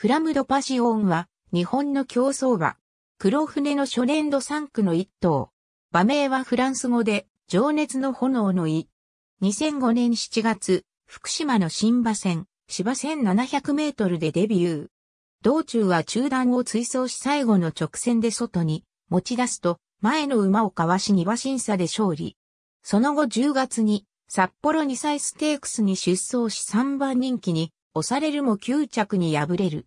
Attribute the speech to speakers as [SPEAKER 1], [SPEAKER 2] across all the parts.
[SPEAKER 1] フラムドパシオンは、日本の競走馬。黒船の初年度3区の一頭。馬名はフランス語で、情熱の炎の意。2005年7月、福島の新馬戦、芝1700メートルでデビュー。道中は中段を追走し最後の直線で外に持ち出すと、前の馬をかわし2馬審査で勝利。その後10月に札幌2歳ステークスに出走し3番人気に押されるも9着に敗れる。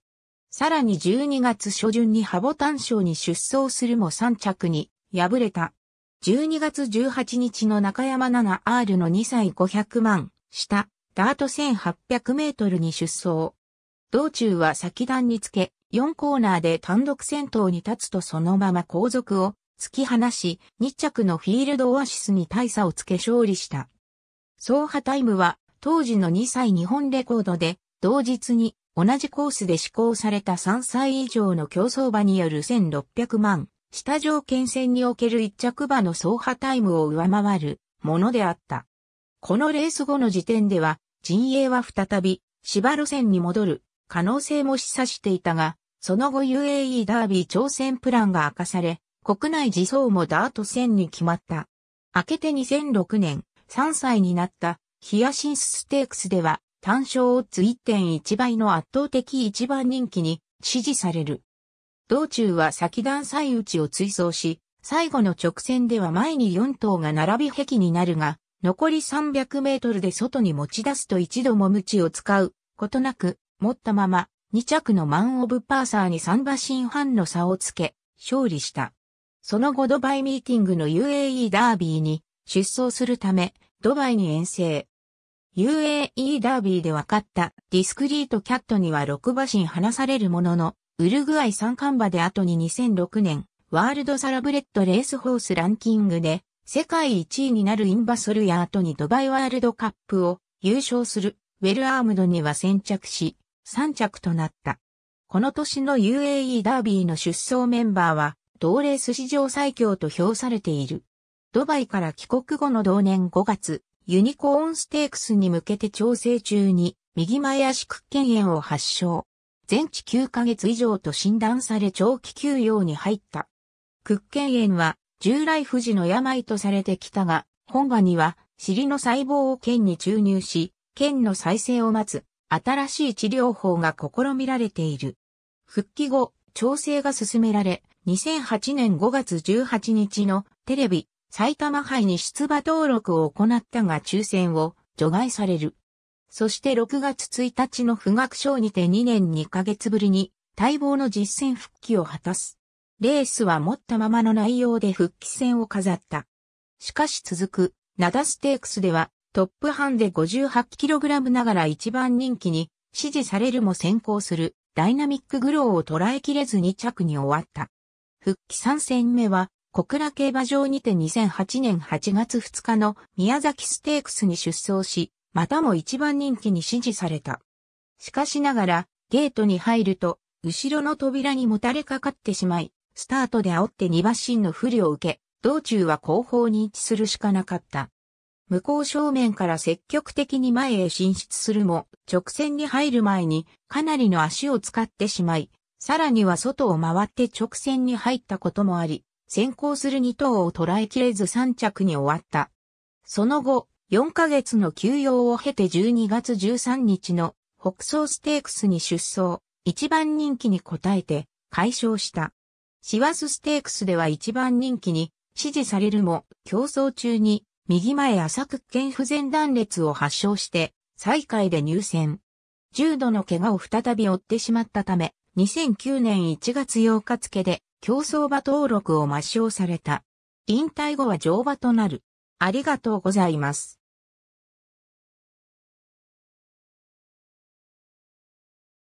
[SPEAKER 1] さらに12月初旬にハボタン賞に出走するも3着に敗れた。12月18日の中山 7R の2歳500万、下、ダート1800メートルに出走。道中は先段につけ、4コーナーで単独先頭に立つとそのまま後続を突き放し、2着のフィールドオアシスに大差をつけ勝利した。走破タイムは当時の2歳日本レコードで、同日に同じコースで施行された3歳以上の競走馬による1600万、下条件戦における1着馬の走破タイムを上回るものであった。このレース後の時点では、陣営は再び芝路線に戻る可能性も示唆していたが、その後 UAE ダービー挑戦プランが明かされ、国内自走もダート戦に決まった。明けて2006年、3歳になったヒアシンスステークスでは、単勝オッズ1.1倍の圧倒的一番人気に支持される。道中は先段最内を追走し、最後の直線では前に4頭が並び壁になるが、残り300メートルで外に持ち出すと一度も無知を使うことなく、持ったまま、2着のマン・オブ・パーサーに3馬身半の差をつけ、勝利した。その後ドバイミーティングの UAE ダービーに出走するため、ドバイに遠征。UAE ダービーで分かったディスクリートキャットには6馬身離されるものの、ウルグアイ三冠馬で後に2006年、ワールドサラブレッドレースホースランキングで、世界1位になるインバソルや後にドバイワールドカップを優勝するウェルアームドには先着し、3着となった。この年の UAE ダービーの出走メンバーは、同レース史上最強と評されている。ドバイから帰国後の同年5月、ユニコーンステークスに向けて調整中に、右前足屈腱炎を発症。全治9ヶ月以上と診断され長期休養に入った。屈腱炎は従来不治の病とされてきたが、本場には尻の細胞を腱に注入し、腱の再生を待つ新しい治療法が試みられている。復帰後、調整が進められ、2008年5月18日のテレビ埼玉杯に出馬登録を行ったが抽選を除外される。そして6月1日の富岳賞にて2年2ヶ月ぶりに待望の実戦復帰を果たす。レースは持ったままの内容で復帰戦を飾った。しかし続く、ナダステークスではトップハンで 58kg ながら一番人気に支持されるも先行するダイナミックグローを捉えきれず2着に終わった。復帰3戦目は小倉競馬場にて2008年8月2日の宮崎ステークスに出走し、またも一番人気に支持された。しかしながら、ゲートに入ると、後ろの扉にもたれかかってしまい、スタートで煽って2馬身の不利を受け、道中は後方に位置するしかなかった。向こう正面から積極的に前へ進出するも、直線に入る前にかなりの足を使ってしまい、さらには外を回って直線に入ったこともあり、先行する2頭を捉えきれず3着に終わった。その後、4ヶ月の休養を経て12月13日の北総ステークスに出走、一番人気に応えて解消した。シワスステークスでは一番人気に支持されるも競争中に右前浅く腱不全断裂を発症して、再開で入選。重度の怪我を再び負ってしまったため、2009年1月8日付で競走馬登録を抹消された。引退後は乗馬となる。ありがとうございます。